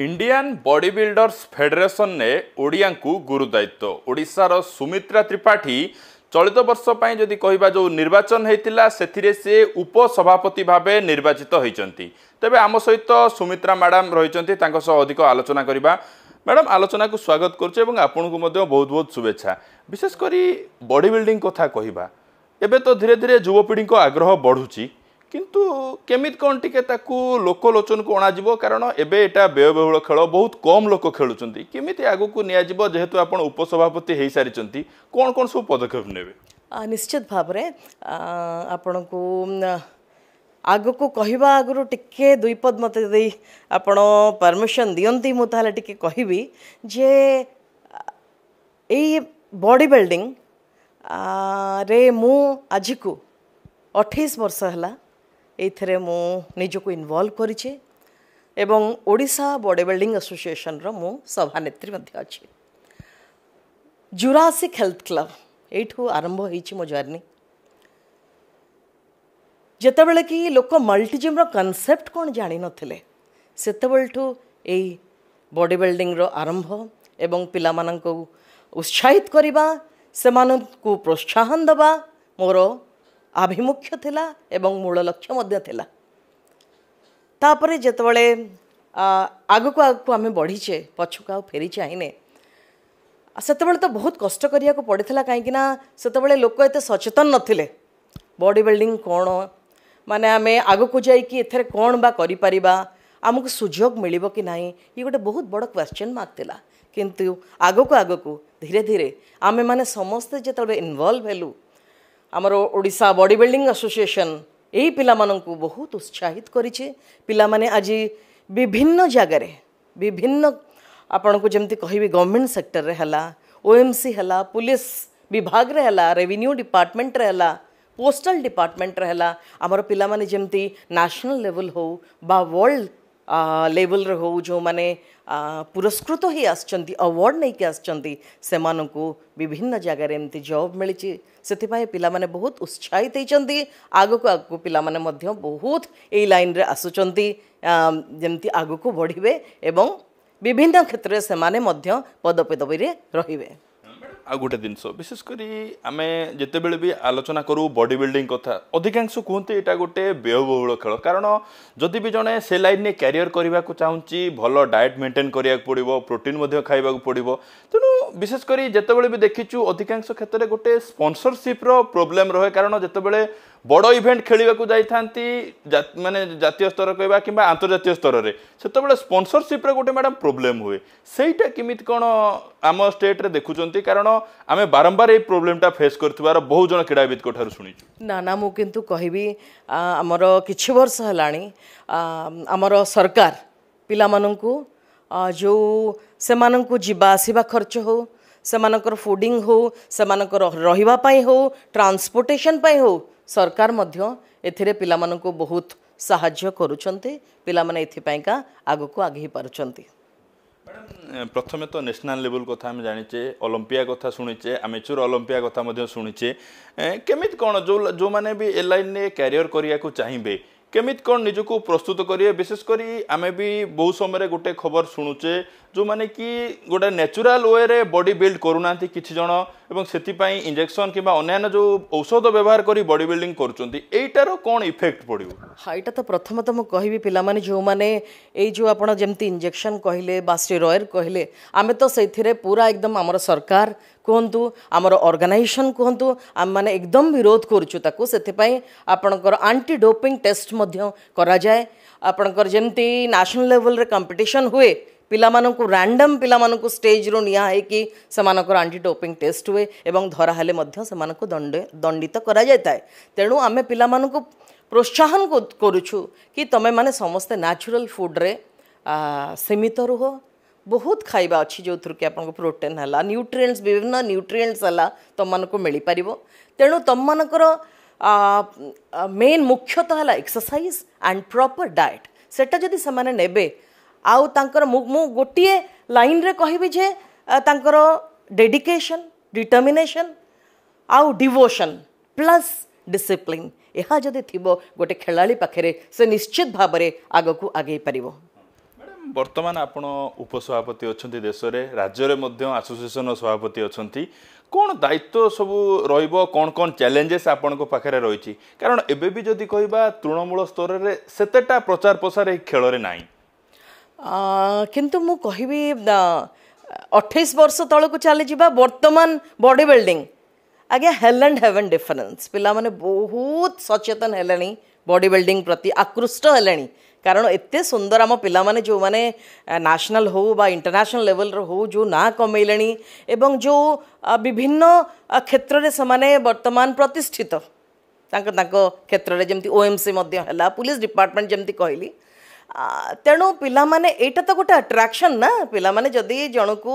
Indian body builders ଫେଡେରେସନରେ ଓଡ଼ିଆଙ୍କୁ ଗୁରୁ ଦାୟିତ୍ୱ ଓଡ଼ିଶାର ସୁମିତ୍ରା ତ୍ରିପାଠୀ ଚଳିତ ବର୍ଷ ପାଇଁ ଯଦି କହିବା ଯେଉଁ ନିର୍ବାଚନ ହୋଇଥିଲା ସେଥିରେ ସେ ଉପସଭାପତି ଭାବେ ନିର୍ବାଚିତ ହୋଇଛନ୍ତି ତେବେ ଆମ ସହିତ ସୁମିତ୍ରା ମ୍ୟାଡ଼ାମ୍ ରହିଛନ୍ତି ତାଙ୍କ ସହ ଅଧିକ ଆଲୋଚନା କରିବା ମ୍ୟାଡ଼ାମ୍ ଆଲୋଚନାକୁ ସ୍ୱାଗତ କରୁଛୁ ଏବଂ ଆପଣଙ୍କୁ ମଧ୍ୟ ବହୁତ ବହୁତ ଶୁଭେଚ୍ଛା ବିଶେଷ କରି ବଡ଼ି ବିଲ୍ଡିଂ କଥା କହିବା ଏବେ ତ ଧୀରେ ଧୀରେ ଯୁବପିଢ଼ିଙ୍କ ଆଗ୍ରହ ବଢ଼ୁଛି କିନ୍ତୁ କେମିତି କ'ଣ ଟିକେ ତାକୁ ଲୋକଲୋଚନକୁ ଅଣାଯିବ କାରଣ ଏବେ ଏଇଟା ବ୍ୟୟବହୁଳ ଖେଳ ବହୁତ କମ୍ ଲୋକ ଖେଳୁଛନ୍ତି କେମିତି ଆଗକୁ ନିଆଯିବ ଯେହେତୁ ଆପଣ ଉପସଭାପତି ହୋଇସାରିଛନ୍ତି କ'ଣ କ'ଣ ସବୁ ପଦକ୍ଷେପ ନେବେ ନିଶ୍ଚିତ ଭାବରେ ଆପଣଙ୍କୁ ଆଗକୁ କହିବା ଆଗରୁ ଟିକେ ଦୁଇ ପଦ ମୋତେ ଯଦି ଆପଣ ପରମିସନ୍ ଦିଅନ୍ତି ମୁଁ ତାହେଲେ ଟିକେ କହିବି ଯେ ଏଇ ବଡ଼ି ବିଲ୍ଡିଂ ରେ ମୁଁ ଆଜିକୁ ଅଠେଇଶ ବର୍ଷ ହେଲା ଏଇଥିରେ ମୁଁ ନିଜକୁ ଇନଭଲ୍ଭ କରିଛି ଏବଂ ଓଡ଼ିଶା ବଡ଼ି ବିଲ୍ଡିଂ ଆସୋସିଏସନ୍ର ମୁଁ ସଭାନେତ୍ରୀ ମଧ୍ୟ ଅଛି ଜୁରାସିକ୍ ହେଲ୍ଥ କ୍ଲବ୍ ଏଇଠୁ ଆରମ୍ଭ ହୋଇଛି ମୋ ଜର୍ନି ଯେତେବେଳେ କି ଲୋକ ମଲ୍ଟିଜିମ୍ର କନସେପ୍ଟ କ'ଣ ଜାଣିନଥିଲେ ସେତେବେଳଠୁ ଏଇ ବଡ଼ି ବିଲ୍ଡିଂର ଆରମ୍ଭ ଏବଂ ପିଲାମାନଙ୍କୁ ଉତ୍ସାହିତ କରିବା ସେମାନଙ୍କୁ ପ୍ରୋତ୍ସାହନ ଦେବା ମୋର ଆଭିମୁଖ୍ୟ ଥିଲା ଏବଂ ମୂଳ ଲକ୍ଷ୍ୟ ମଧ୍ୟ ଥିଲା ତାପରେ ଯେତେବେଳେ ଆଗକୁ ଆଗକୁ ଆମେ ବଢ଼ିଛେ ପଛକୁ ଆଉ ଫେରି ଚାହିଁନେ ସେତେବେଳେ ତ ବହୁତ କଷ୍ଟ କରିବାକୁ ପଡ଼ିଥିଲା କାହିଁକିନା ସେତେବେଳେ ଲୋକ ଏତେ ସଚେତନ ନଥିଲେ ବଡ଼ି ବିଲ୍ଡିଂ କ'ଣ ମାନେ ଆମେ ଆଗକୁ ଯାଇକି ଏଥିରେ କ'ଣ ବା କରିପାରିବା ଆମକୁ ସୁଯୋଗ ମିଳିବ କି ନାହିଁ ଇଏ ଗୋଟେ ବହୁତ ବଡ଼ କ୍ୱେଶ୍ଚନ୍ ମାର୍କ ଥିଲା କିନ୍ତୁ ଆଗକୁ ଆଗକୁ ଧୀରେ ଧୀରେ ଆମେମାନେ ସମସ୍ତେ ଯେତେବେଳେ ଇନଭଲ୍ଭ ହେଲୁ ଆମର ଓଡ଼ିଶା ବଡ଼ି ବିଲ୍ଡିଂ ଆସୋସିଏସନ୍ ଏହି ପିଲାମାନଙ୍କୁ ବହୁତ ଉତ୍ସାହିତ କରିଛି ପିଲାମାନେ ଆଜି ବିଭିନ୍ନ ଜାଗାରେ ବିଭିନ୍ନ ଆପଣଙ୍କୁ ଯେମିତି କହିବି ଗଭର୍ଣ୍ଣମେଣ୍ଟ ସେକ୍ଟରରେ ହେଲା ଓ ଏମ୍ ସି ହେଲା ପୁଲିସ୍ ବିଭାଗରେ ହେଲା ରେଭିନ୍ୟୁ ଡିପାର୍ଟମେଣ୍ଟରେ ହେଲା ପୋଷ୍ଟାଲ ଡିପାର୍ଟମେଣ୍ଟରେ ହେଲା ଆମର ପିଲାମାନେ ଯେମିତି ନ୍ୟାସନାଲ୍ ଲେଭଲ୍ ହେଉ ବା ୱାର୍ଲଡ଼ ଲେଭେଲରେ ହେଉ ଯେଉଁମାନେ ପୁରସ୍କୃତ ହୋଇ ଆସିଛନ୍ତି ଆୱାର୍ଡ଼ ନେଇକି ଆସିଛନ୍ତି ସେମାନଙ୍କୁ ବିଭିନ୍ନ ଜାଗାରେ ଏମିତି ଜବ୍ ମିଳିଛି ସେଥିପାଇଁ ପିଲାମାନେ ବହୁତ ଉତ୍ସାହିତ ହେଇଛନ୍ତି ଆଗକୁ ଆଗକୁ ପିଲାମାନେ ମଧ୍ୟ ବହୁତ ଏଇ ଲାଇନ୍ରେ ଆସୁଛନ୍ତି ଯେମିତି ଆଗକୁ ବଢ଼ିବେ ଏବଂ ବିଭିନ୍ନ କ୍ଷେତ୍ରରେ ସେମାନେ ମଧ୍ୟ ପଦପଦବୀରେ ରହିବେ ଆଉ ଗୋଟେ ଜିନିଷ ବିଶେଷ କରି ଆମେ ଯେତେବେଳେ ବି ଆଲୋଚନା କରୁ ବଡି ବିଲ୍ଡିଂ କଥା ଅଧିକାଂଶ କୁହନ୍ତି ଏଇଟା ଗୋଟେ ବ୍ୟୟବହୁଳ ଖେଳ କାରଣ ଯଦି ବି ଜଣେ ସେ ଲାଇନ୍ରେ କ୍ୟାରିୟର କରିବାକୁ ଚାହୁଁଛି ଭଲ ଡାଏଟ୍ ମେଣ୍ଟେନ୍ କରିବାକୁ ପଡ଼ିବ ପ୍ରୋଟିନ୍ ମଧ୍ୟ ଖାଇବାକୁ ପଡ଼ିବ ତେଣୁ ବିଶେଷ କରି ଯେତେବେଳେ ବି ଦେଖିଛୁ ଅଧିକାଂଶ କ୍ଷେତ୍ରରେ ଗୋଟେ ସ୍ପନ୍ସରସିପ୍ର ପ୍ରୋବ୍ଲେମ୍ ରହେ କାରଣ ଯେତେବେଳେ ବଡ଼ ଇଭେଣ୍ଟ ଖେଳିବାକୁ ଯାଇଥାନ୍ତି ମାନେ ଜାତୀୟ ସ୍ତର କହିବା କିମ୍ବା ଆନ୍ତର୍ଜାତୀୟ ସ୍ତରରେ ସେତେବେଳେ ସ୍ପନ୍ସରସିପ୍ରେ ଗୋଟେ ମ୍ୟାଡ଼ାମ୍ ପ୍ରୋବ୍ଲେମ୍ ହୁଏ ସେଇଟା କେମିତି କ'ଣ ଆମ ଷ୍ଟେଟ୍ରେ ଦେଖୁଛନ୍ତି କାରଣ ଆମେ ବାରମ୍ବାର ଏଇ ପ୍ରୋବ୍ଲେମ୍ଟା ଫେସ୍ କରିଥିବାର ବହୁ ଜଣ କ୍ରୀଡ଼ାବିତ୍ଙ୍କ ଠାରୁ ଶୁଣିଛୁ ନା ନା ମୁଁ କିନ୍ତୁ କହିବି ଆମର କିଛି ବର୍ଷ ହେଲାଣି ଆମର ସରକାର ପିଲାମାନଙ୍କୁ ଯେଉଁ ସେମାନଙ୍କୁ ଯିବା ଆସିବା ଖର୍ଚ୍ଚ ହେଉ ସେମାନଙ୍କର ଫୁଡ଼ିଂ ହେଉ ସେମାନଙ୍କର ରହିବା ପାଇଁ ହେଉ ଟ୍ରାନ୍ସପୋର୍ଟେସନ୍ ପାଇଁ ହେଉ ସରକାର ମଧ୍ୟ ଏଥିରେ ପିଲାମାନଙ୍କୁ ବହୁତ ସାହାଯ୍ୟ କରୁଛନ୍ତି ପିଲାମାନେ ଏଥିପାଇଁକା ଆଗକୁ ଆଗେଇ ପାରୁଛନ୍ତି প্রথমে তো ন্যাশনাল লেভেল কথা আমি জানিছে অলিম্পিয়া কথা শুনিছে আমেচুর অলিম্পিয়া কথা মধ্যে শুনিছে কোন কোণ যে বি এলাইনে ক্যারিয়ার ক্যারিয়র করা চাইবে କେମିତି କ'ଣ ନିଜକୁ ପ୍ରସ୍ତୁତ କରିବେ ବିଶେଷ କରି ଆମେ ବି ବହୁ ସମୟରେ ଗୋଟେ ଖବର ଶୁଣୁଛେ ଯେଉଁମାନେ କି ଗୋଟେ ନ୍ୟାଚୁରାଲ ୱେରେ ବଡି ବିଲ୍ଡ କରୁନାହାନ୍ତି କିଛି ଜଣ ଏବଂ ସେଥିପାଇଁ ଇଞ୍ଜେକ୍ସନ୍ କିମ୍ବା ଅନ୍ୟାନ୍ୟ ଯେଉଁ ଔଷଧ ବ୍ୟବହାର କରି ବଡି ବିଲ୍ଡିଂ କରୁଛନ୍ତି ଏଇଟାର କ'ଣ ଇଫେକ୍ଟ ପଡ଼ିବ ହଁ ଏଇଟା ତ ପ୍ରଥମତଃ ମୁଁ କହିବି ପିଲାମାନେ ଯେଉଁମାନେ ଏଇ ଯେଉଁ ଆପଣ ଯେମିତି ଇଞ୍ଜେକ୍ସନ୍ କହିଲେ ବା ଷ୍ଟେରଏଡ୍ କହିଲେ ଆମେ ତ ସେଇଥିରେ ପୁରା ଏକଦମ ଆମର ସରକାର कहतु आमर अर्गानाइजेसन कहतु आम मैंने एकदम विरोध करपर आंटी डोपिंग टेस्ट कराए आपणकर नेशनल लेवल रे कंपटीशन हुए पिला रैंडम पिला स्टेज रु नि आंटी डोपिंग टेस्ट हुए और धराहे से दंड दंडित कराए तेणु आम पिला प्रोत्साहन करुचु कि तुम्हें समस्ते नाचुराल फुड्रे सीमित रुह ବହୁତ ଖାଇବା ଅଛି ଯେଉଁଥିରୁକି ଆପଣଙ୍କୁ ପ୍ରୋଟିନ୍ ହେଲା ନ୍ୟୁଟ୍ରିଏଣ୍ଟସ୍ ବିଭିନ୍ନ ନ୍ୟୁଟ୍ରିଏଣ୍ଟସ୍ ହେଲା ତୁମମାନଙ୍କୁ ମିଳିପାରିବ ତେଣୁ ତୁମମାନଙ୍କର ମେନ୍ ମୁଖ୍ୟତଃ ହେଲା ଏକ୍ସରସାଇଜ୍ ଆଣ୍ଡ ପ୍ରପର୍ ଡାଏଟ୍ ସେଟା ଯଦି ସେମାନେ ନେବେ ଆଉ ତାଙ୍କର ମୁଁ ଗୋଟିଏ ଲାଇନ୍ରେ କହିବି ଯେ ତାଙ୍କର ଡେଡିକେସନ୍ ଡିଟର୍ମିନେସନ୍ ଆଉ ଡିଭୋସନ୍ ପ୍ଲସ୍ ଡିସିପ୍ଲିନ୍ ଏହା ଯଦି ଥିବ ଗୋଟେ ଖେଳାଳି ପାଖରେ ସେ ନିଶ୍ଚିତ ଭାବରେ ଆଗକୁ ଆଗେଇ ପାରିବ বর্তমান আপন উপসভাপতি অনেক দেশের রাজ্যের মধ্যে আসোসিয়েসন সভাপতি অনেক কোণ দায়িত্ব সব রহব কোণ কোণ চ্যালেঞ্জেস আপনার পাখে রয়েছে কারণ এবেবি যদি কহবা তৃণমূল স্তরের সেতটা প্রচার প্রসার এই খেলরে নাই কিন্তু মু কহিবি অঠেইশ বর্ষ তলক চালে যা বর্তমান বডি বিল্ডিং আজ্ঞা হেল আন্ড হেভেন ডিফরেন্স মানে বহুত সচেতন হেলেনি ବଡି ବିଲ୍ଡିଂ ପ୍ରତି ଆକୃଷ୍ଟ ହେଲେଣି କାରଣ ଏତେ ସୁନ୍ଦର ଆମ ପିଲାମାନେ ଯେଉଁମାନେ ନ୍ୟାସନାଲ୍ ହେଉ ବା ଇଣ୍ଟରନ୍ୟାସନାଲ୍ ଲେଭେଲ୍ର ହେଉ ଯେଉଁ ନାଁ କମେଇଲେଣି ଏବଂ ଯେଉଁ ବିଭିନ୍ନ କ୍ଷେତ୍ରରେ ସେମାନେ ବର୍ତ୍ତମାନ ପ୍ରତିଷ୍ଠିତ ତାଙ୍କ ତାଙ୍କ କ୍ଷେତ୍ରରେ ଯେମିତି ଓ ଏମ୍ ସି ମଧ୍ୟ ହେଲା ପୁଲିସ୍ ଡିପାର୍ଟମେଣ୍ଟ ଯେମିତି କହିଲି ତେଣୁ ପିଲାମାନେ ଏଇଟା ତ ଗୋଟେ ଆଟ୍ରାକ୍ସନ୍ ନା ପିଲାମାନେ ଯଦି ଜଣକୁ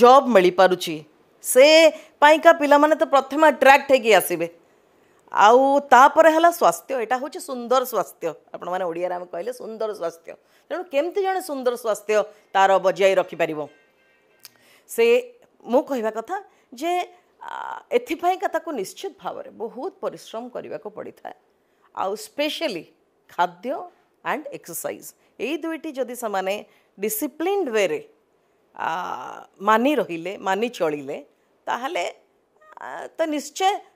ଜବ୍ ମିଳିପାରୁଛି ସେ ପାଇଁକା ପିଲାମାନେ ତ ପ୍ରଥମେ ଆଟ୍ରାକ୍ଟ ହେଇକି ଆସିବେ आउतापर है स्वास्थ्य यहाँ हूँ सुंदर स्वास्थ्य आपण मैंने सुंदर स्वास्थ्य तेणु केमती जन सुंदर स्वास्थ्य तार बजाय रखिपार से मु कह कथा जे निश्चित भाव में बहुत पिश्रम करने को पड़ी था आपेशली खाद्य एंड एक्सरसाइज यही दुईटी जदि से मैंने डिसीप्लीन वे मानि रही मानि चलिए तो निश्चय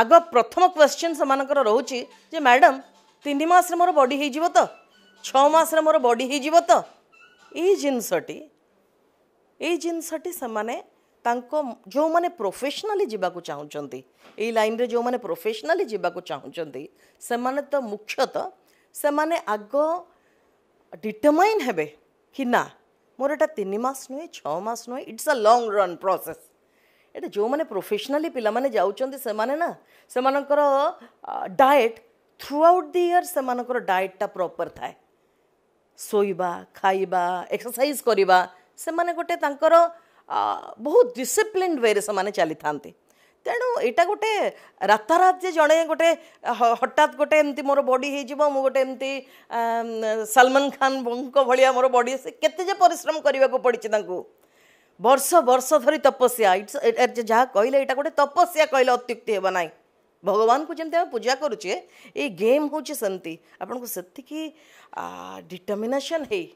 ଆଗ ପ୍ରଥମ କ୍ୱେଶ୍ଚିନ୍ ସେମାନଙ୍କର ରହୁଛି ଯେ ମ୍ୟାଡ଼ାମ୍ ତିନି ମାସରେ ମୋର ବଡ଼ି ହେଇଯିବ ତ ଛଅ ମାସରେ ମୋର ବଡ଼ି ହେଇଯିବ ତ ଏଇ ଜିନିଷଟି ଏଇ ଜିନିଷଟି ସେମାନେ ତାଙ୍କ ଯେଉଁମାନେ ପ୍ରୋଫେସନାଲି ଯିବାକୁ ଚାହୁଁଛନ୍ତି ଏଇ ଲାଇନ୍ରେ ଯେଉଁମାନେ ପ୍ରୋଫେସନାଲି ଯିବାକୁ ଚାହୁଁଛନ୍ତି ସେମାନେ ତ ମୁଖ୍ୟତଃ ସେମାନେ ଆଗ ଡିଟର୍ମାଇନ୍ ହେବେ କି ନା ମୋର ଏଇଟା ତିନି ମାସ ନୁହେଁ ଛଅ ମାସ ନୁହେଁ ଇଟ୍ସ ଅ ଲଙ୍ଗ୍ ରନ୍ ପ୍ରୋସେସ୍ ଏଇଟା ଯେଉଁମାନେ ପ୍ରଫେସନାଲି ପିଲାମାନେ ଯାଉଛନ୍ତି ସେମାନେ ନା ସେମାନଙ୍କର diet throughout the year ସେମାନଙ୍କର ଡାଏଟ୍ଟା ପ୍ରପର୍ ଥାଏ ଶୋଇବା ଖାଇବା ଏକ୍ସରସାଇଜ୍ କରିବା ସେମାନେ ଗୋଟେ ତାଙ୍କର ବହୁତ ଡିସିପ୍ଲିନ୍ ୱେରେ ସେମାନେ ଚାଲିଥାନ୍ତି ତେଣୁ ଏଇଟା ଗୋଟେ ରାତାରାତ ଯେ ଜଣେ ଗୋଟେ ହଠାତ୍ ଗୋଟେ ଏମିତି ମୋର ବଡ଼ି ହେଇଯିବ ମୁଁ ଗୋଟେ ଏମିତି ସଲମାନ ଖାନଙ୍କ ଭଳିଆ ମୋର ବଡ଼ି ସେ କେତେ ଯେ ପରିଶ୍ରମ କରିବାକୁ ପଡ଼ିଛି ତାଙ୍କୁ বর্ষ বর্ষ ধরি তপস্যা ইটস যা কহিলে এটা গোটে তপস্যা কহিলে অত্যুক্তি হব না ভগবানଙ୍କୁ ଯେମିତି ଆମେ ପୂଜା କରୁଛେ ଏଇ ଗେମ୍ ହେଉଛି ସେମିତି ଆପଣଙ୍କୁ ସେତିକି ଡିଟର୍ମିନେସନ୍ ହେଇ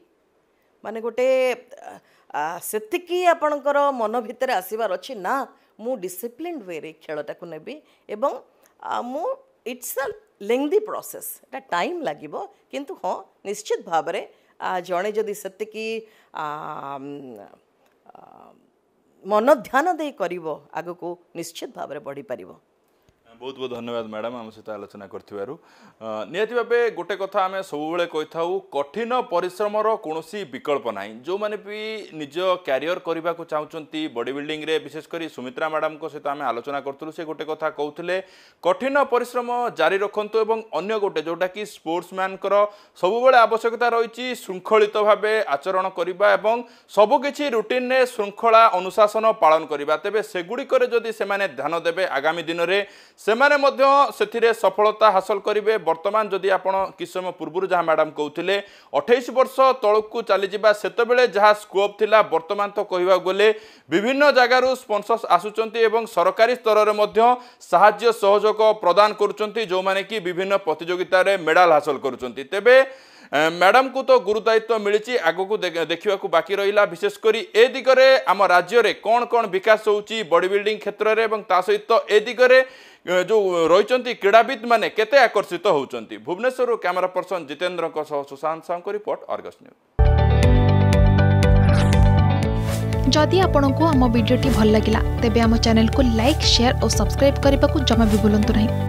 ମାନେ ଗୋଟେ ସେତିକି ଆପଣଙ୍କର ମନ ଭିତରେ ଆସିବାର ଅଛି ନା ମୁଁ ଡିସିପ୍ଲିନ୍ ୱେରେ ଖେଳଟାକୁ ନେବି ଏବଂ ମୁଁ ଇଟ୍ସ ଅ ଲେଙ୍ଗଦି ପ୍ରୋସେସ୍ ଏଇଟା ଟାଇମ୍ ଲାଗିବ କିନ୍ତୁ ହଁ ନିଶ୍ଚିତ ଭାବରେ ଜଣେ ଯଦି ସେତିକି ମନ ଧ୍ୟାନ ଦେଇ କରିବ ଆଗକୁ ନିଶ୍ଚିତ ଭାବରେ ବଢ଼ିପାରିବ ବହୁତ ବହୁତ ଧନ୍ୟବାଦ ମ୍ୟାଡ଼ାମ୍ ଆମ ସହିତ ଆଲୋଚନା କରିଥିବାରୁ ନିହାତି ଭାବେ ଗୋଟେ କଥା ଆମେ ସବୁବେଳେ କହିଥାଉ କଠିନ ପରିଶ୍ରମର କୌଣସି ବିକଳ୍ପ ନାହିଁ ଯେଉଁମାନେ ବି ନିଜ କ୍ୟାରିୟର କରିବାକୁ ଚାହୁଁଛନ୍ତି ବଡ଼ି ବିଲ୍ଡିଂରେ ବିଶେଷ କରି ସୁମିତ୍ରା ମ୍ୟାଡ଼ାମଙ୍କ ସହିତ ଆମେ ଆଲୋଚନା କରୁଥିଲୁ ସେ ଗୋଟେ କଥା କହୁଥିଲେ କଠିନ ପରିଶ୍ରମ ଜାରି ରଖନ୍ତୁ ଏବଂ ଅନ୍ୟ ଗୋଟେ ଯେଉଁଟାକି ସ୍ପୋର୍ଟସମ୍ୟାନଙ୍କର ସବୁବେଳେ ଆବଶ୍ୟକତା ରହିଛି ଶୃଙ୍ଖଳିତ ଭାବେ ଆଚରଣ କରିବା ଏବଂ ସବୁକିଛି ରୁଟିନ୍ରେ ଶୃଙ୍ଖଳା ଅନୁଶାସନ ପାଳନ କରିବା ତେବେ ସେଗୁଡ଼ିକରେ ଯଦି ସେମାନେ ଧ୍ୟାନ ଦେବେ ଆଗାମୀ ଦିନରେ ସେମାନେ ମଧ୍ୟ ସେଥିରେ ସଫଳତା ହାସଲ କରିବେ ବର୍ତ୍ତମାନ ଯଦି ଆପଣ କିଛି ସମୟ ପୂର୍ବରୁ ଯାହା ମ୍ୟାଡ଼ାମ୍ କହୁଥିଲେ ଅଠେଇଶ ବର୍ଷ ତଳକୁ ଚାଲିଯିବା ସେତେବେଳେ ଯାହା ସ୍କୋପ୍ ଥିଲା ବର୍ତ୍ତମାନ ତ କହିବାକୁ ଗଲେ ବିଭିନ୍ନ ଜାଗାରୁ ସ୍ପନ୍ସର୍ସ ଆସୁଛନ୍ତି ଏବଂ ସରକାରୀ ସ୍ତରରେ ମଧ୍ୟ ସାହାଯ୍ୟ ସହଯୋଗ ପ୍ରଦାନ କରୁଛନ୍ତି ଯେଉଁମାନେ କି ବିଭିନ୍ନ ପ୍ରତିଯୋଗିତାରେ ମେଡ଼ାଲ ହାସଲ କରୁଛନ୍ତି ତେବେ ମ୍ୟାଡ଼ାମଙ୍କୁ को तो ଗୁରୁଦାୟିତ୍ୱ ମିଳିଛି ଆଗକୁ ଦେଖିବାକୁ ବାକି ରହିଲା ବିଶେଷ କରି ଏ ଦିଗରେ ଆମ ରାଜ୍ୟରେ କ'ଣ କ'ଣ ବିକାଶ ହେଉଛି ବଡି ବିଲ୍ଡିଂ କ୍ଷେତ୍ରରେ ଏବଂ ତା ସହିତ ଏ ଦିଗରେ ଯେଉଁ ରହିଛନ୍ତି କ୍ରୀଡ଼ାବିତ ମାନେ କେତେ ଆକର୍ଷିତ ହେଉଛନ୍ତି ଭୁବନେଶ୍ୱରରୁ କ୍ୟାମେରା ପର୍ସନ ଜିତେନ୍ଦ୍ରଙ୍କ ସହ ସୁଶାନ୍ତ ସାହୁଙ୍କ ରିପୋର୍ଟ ଅର୍ଗସ୍ ନ୍ୟୁଜ୍ ଯଦି ଆପଣଙ୍କୁ ଆମ ଭିଡ଼ିଓଟି ଭଲ ଲାଗିଲା ତେବେ ଆମ ଚ୍ୟାନେଲକୁ ଲାଇକ୍ ସେୟାର ଓ ସବସ୍କ୍ରାଇବ୍ କରିବାକୁ ଜମା ବି ଭୁଲନ୍ତୁ ନାହିଁ